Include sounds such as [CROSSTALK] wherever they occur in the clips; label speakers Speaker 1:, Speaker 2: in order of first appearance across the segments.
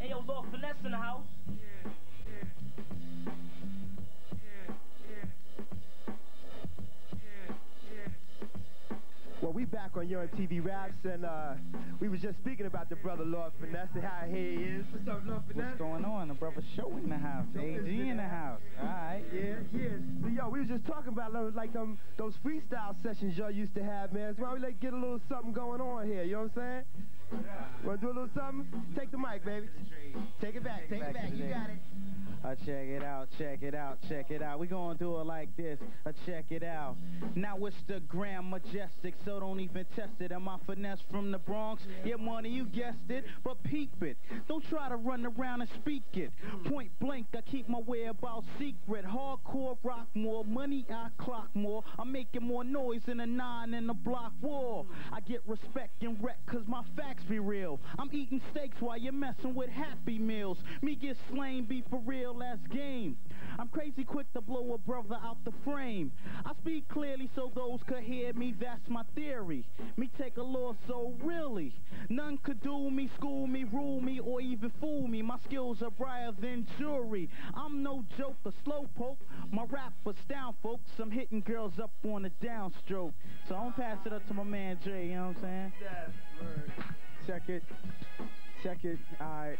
Speaker 1: Hey, yo, Lord Finesse in the house.
Speaker 2: Well, we back on Yo MTV Raps, and uh, we was just speaking about the brother Lord Finesse and how he is. What's up, Lord Finesse?
Speaker 3: What's going on? The brother show in the house. AG in the house. All right.
Speaker 2: Yeah, yeah. So, yo, we was just talking about like them those freestyle sessions y'all used to have, man. So why we like get a little something going on here? You know what I'm saying? Wanna do a little something? Take the mic, baby. Take it back. Take it back. You got it.
Speaker 3: Uh, check it out, check it out, check it out. We gonna do it like this. Uh, check it out. Now it's the Grand Majestic, so don't even test it. Am I finesse from the Bronx? Yeah, money, you guessed it. But peep it. Don't try to run around and speak it. Point blank, I keep my whereabouts secret. Hardcore rock more, money I clock more. I'm making more noise than a nine in the block war. I get respect and wreck cause my facts be real. I'm eating steaks while you're messing with Happy Meals. Me get slain, be for real, last game. I'm crazy quick to blow a brother out the frame. I speak clearly so those could hear me, that's my theory. Me take a loss so really. None could do me, school me, rule me, or even fool me. My skills are brighter than jewelry. I'm no joke, a slow poke. My rap was down, folks. I'm hitting girls up on a downstroke. So I'm pass it up to my man AG, you know what I'm saying?
Speaker 4: Check it. Check it. All right.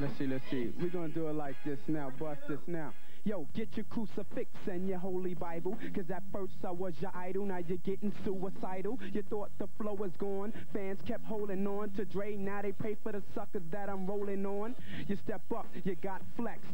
Speaker 4: Let's see, let's see. We're gonna do it like this now. Bust this now. Yo, get your crucifix and your holy Bible. Cause at first I was your idol, now you're getting suicidal. You thought the flow was gone, fans kept holding on to Dre. Now they pray for the suckers that I'm rolling on. You step up, you got flexed,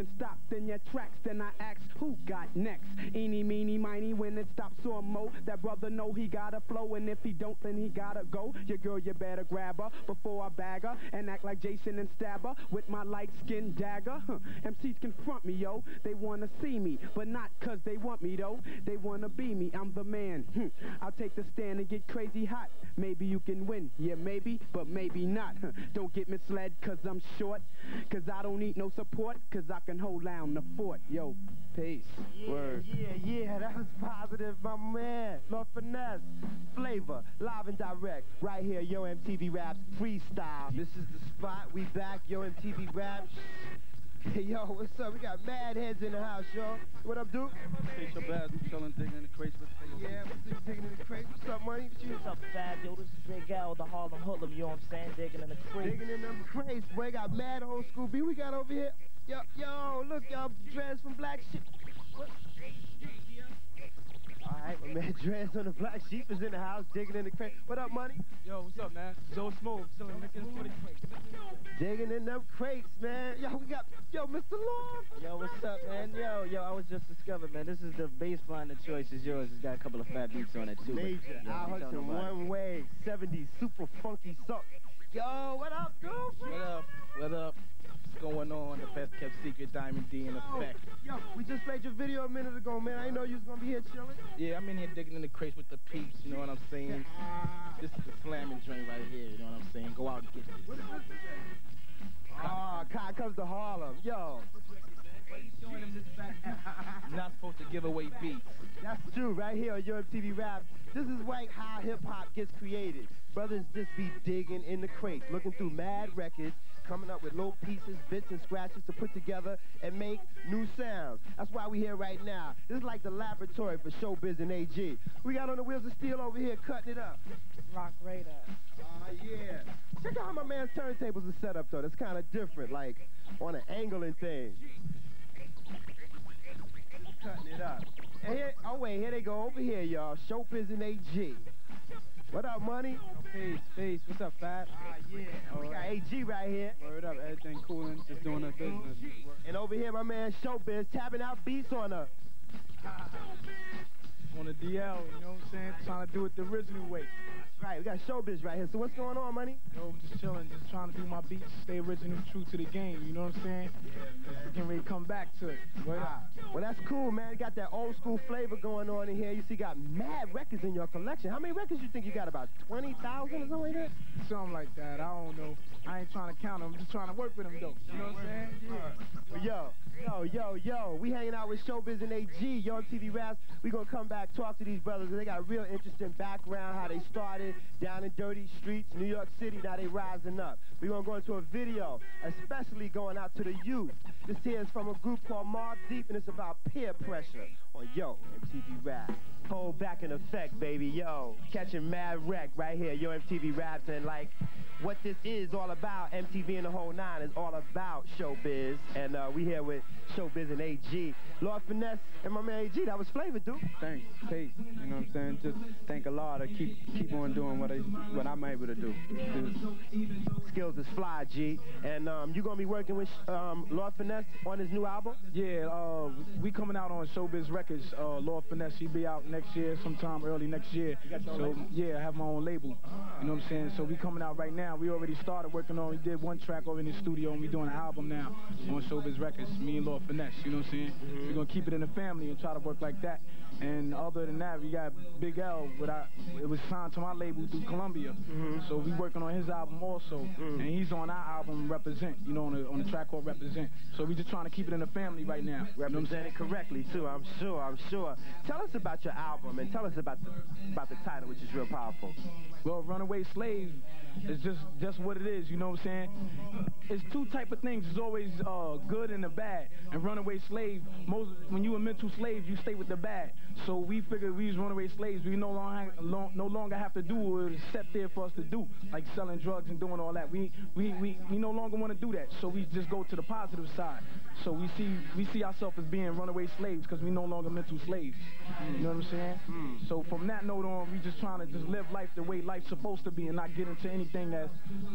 Speaker 4: and stopped in your tracks. Then I asked, who got next? Eeny, meeny, miny, when it stops on mo. That brother know he gotta flow, and if he don't, then he gotta go. Your girl, you better grab her before I bag her and act like Jason and stab her with my light skin dagger. Huh. MCs confront me, yo. They wanna see me, but not cause they want me, though. They wanna be me, I'm the man. Hmm. I'll take the stand and get crazy hot. Maybe you can win, yeah, maybe, but maybe not. Huh. Don't get misled cause I'm short, cause I don't need no support, cause I can hold down the fort. Yo, peace.
Speaker 2: Yeah,
Speaker 4: Word.
Speaker 2: yeah, yeah, that was positive, my man. Lord Finesse, Flavor, live and direct, right here, Yo MTV Raps Freestyle. This is the spot, we back, Yo MTV Raps. Hey, [LAUGHS] yo, what's up? We got mad heads in the house, yo. What up, Duke?
Speaker 3: Hey, so bad. I'm chilling, digging in the crates.
Speaker 2: Yeah, what's this digging in the crate? What's up, money? What you
Speaker 1: What's up, Fab? Yo, this is Big L, the Harlem Hoodlum, you know what I'm saying? Digging in the crate.
Speaker 2: digging in them crates, boy? Got mad old school B. We got over here. Yo, yo, look, y'all, Dres from Black Sheep. What? All right, my man [LAUGHS] Dres on the Black Sheep is in the house, digging in the crate. What up, money?
Speaker 5: Yo, what's up, man? Joe Smooth, chilling, looking for the
Speaker 2: Digging in them crates, man. Yo, we got, yo, Mr. Lord.
Speaker 6: Yo, what's up, man? Yo, yo, I was just discovered, man. This is the bass line. The choice is yours. It's got a couple of fat beats on it, too.
Speaker 2: Major,
Speaker 6: yo,
Speaker 2: Al
Speaker 6: don't tell
Speaker 2: Hudson, one way, 70s, super funky sock. Yo, what up, dude?
Speaker 5: What up? What up? Going on? The best kept secret, Diamond D in effect.
Speaker 2: Yo, we just played your video a minute ago, man. I didn't know you was gonna be here chilling.
Speaker 5: Yeah, I'm in here digging in the crates with the peeps, you know what I'm saying? This is the slamming joint right here, you know what I'm saying? Go out and get this.
Speaker 2: Ah, Kai comes to Harlem. Yo,
Speaker 5: Not supposed to give away beats.
Speaker 2: that's true, right here on Yo MTV Rap. This is like how hip hop gets created. Brothers just be digging in the crates, looking through mad records, coming up with little pieces, bits, and scratches to put together and make new sounds. That's why we here right now. This is like the laboratory for Showbiz and AG. We got on the wheels of steel over here cutting it up.
Speaker 7: Roc Raida.
Speaker 2: Ah, yeah. Check out how my man's turntables are set up, though. That's kind of different, like on an angle and thing. Cutting it up. Here, oh, wait, here they go over here, y'all. Showbiz and AG. What up, money?
Speaker 4: Peace, peace. What's up, Fat?
Speaker 2: Ah, yeah. We got AG right here.
Speaker 4: Word up, everything coolin', just doing our business.
Speaker 2: And over here, my man Showbiz tapping out beats on her.
Speaker 5: On the DL, you know what I'm saying? Trying to do it the original way.
Speaker 2: Right, we got Showbiz right here. So what's going on, money?
Speaker 5: Yo, I'm just chilling, just trying to do my beats, stay original, true to the game, you know what I'm saying? We ready to come back to it.
Speaker 2: Well, that's cool, man. You got that old school flavor going on in here. You see, you got mad records in your collection. How many records you think you got? About 20,000 or something like that?
Speaker 5: Something like that, I don't know. I ain't trying to count them, I'm just trying to work with them, though. You know what I'm saying? Yeah.
Speaker 2: Yo, yo, yo, yo, we hanging out with Showbiz and AG, Yo MTV Raps. We gonna come back, talk to these brothers, and they got a real interesting background, how they started, down in dirty streets, New York City. Now they rising up. We're going to go into a video, especially going out to the youth. This here is from a group called Mobb Deep, and it's about peer pressure on Yo MTV Rap. Hold back in effect, baby. Yo, catching mad wreck right here. Yo MTV Raps, and like what this is all about, MTV and the whole nine is all about showbiz. And uh, we here with showbiz and AG. Lord Finesse and my man AG, that was flavor, dude.
Speaker 4: Thanks, peace. You know what I'm saying? Just thank Allah to keep keep on doing what I what I'm able to do.
Speaker 2: Skills is fly, G. And um, you gonna be working with um, Lord Finesse on his new album?
Speaker 5: Yeah, uh, we coming out on Showbiz Records. Uh, Lord Finesse, he be out next year, sometime early next year. so yeah, I have my own label. You know what I'm saying? So we coming out right now. We already started working on. We did one track over in the studio, and we doing an album now on Showbiz Records. Me and Lord Finesse. You know what I'm saying? Mm -hmm. We're gonna keep it in the family and try to work like that. And other than that, we got Big L. Without, it was signed to my label through Columbia. Mm -hmm. So we working on his album also, mm -hmm. and he's on our album Represent. You know, on the on the track called Represent. So we just trying to keep it in the family right now.
Speaker 2: Represent it correctly too. I'm sure. I'm sure. Tell us about your album and tell us about the about the title, which is real powerful.
Speaker 5: Well, Runaway Slave is just just what it is. You know what I'm saying? It's two type of things. It's always uh, good and the bad. And runaway slave, most when you a mental slave, you stay with the bad. So we figured we was runaway slaves. We no longer no longer have to do what was set there for us to do, like selling drugs and doing all that. We we we, we no longer want to do that. So we just go to the positive side. So we see we see ourselves as being runaway slaves because we no longer mental slaves. You know what I'm saying? Mm. So from that note on, we just trying to just live life the way life's supposed to be and not get into anything that's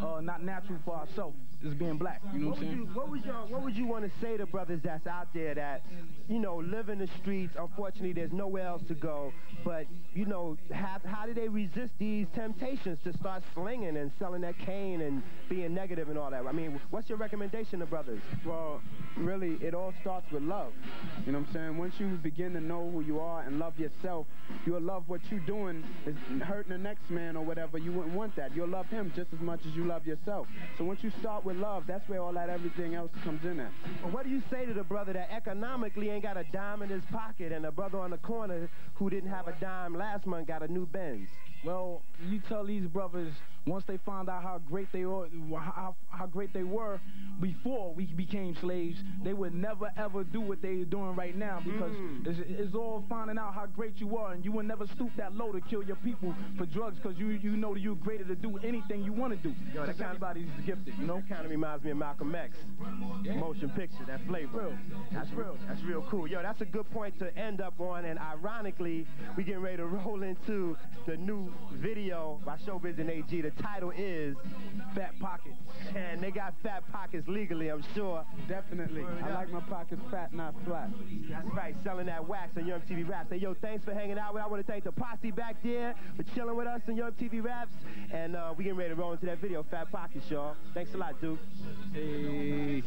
Speaker 5: uh, not natural for ourselves as being black. You know what, what I'm saying?
Speaker 2: You, what would you What would you want to say to brothers that's out there that you know live in the streets? Unfortunately, there's nowhere else to go. But you know, how, how do they resist these temptations to start slinging and selling that cane and being negative and all that? I mean, what's your recommendation to brothers?
Speaker 4: Well, really, it all starts with love. You know what I'm saying? Once you begin to know who you are and love yourself, you'll love what you're doing is hurting the next man or whatever. You wouldn't want that. You'll love him just as much as you love yourself. So once you start with love, that's where all that everything else comes in at.
Speaker 2: Well, what do you say to the brother that economically ain't got a dime in his pocket and the brother on the corner who didn't have a dime last month got a new Benz?
Speaker 5: Well, you tell these brothers once they found out how great they were, how, how great they were before we became slaves, they would never ever do what they're doing right now because mm. it's, it's, all finding out how great you are, and you would never stoop that low to kill your people for drugs because you you know that you're greater to do anything you want to do. Yo, that kind everybody's gifted, you know.
Speaker 2: That kind of reminds me of Malcolm X, yeah. motion picture, that flavor.
Speaker 5: Real.
Speaker 2: That's real. That's real cool. Yo, that's a good point to end up on, and ironically, we getting ready to roll into the new video by Showbiz and AG. The title is
Speaker 5: Fat Pockets.
Speaker 2: And they got fat pockets legally, I'm sure.
Speaker 4: Definitely. I like my pockets fat, not flat.
Speaker 2: That's right, selling that wax on Yo MTV Raps. Hey, yo, thanks for hanging out with I want to thank the posse back there for chilling with us on Yo MTV Raps. And uh, we getting ready to roll into that video, Fat Pockets, y'all. Thanks a lot, dude.
Speaker 5: Hey.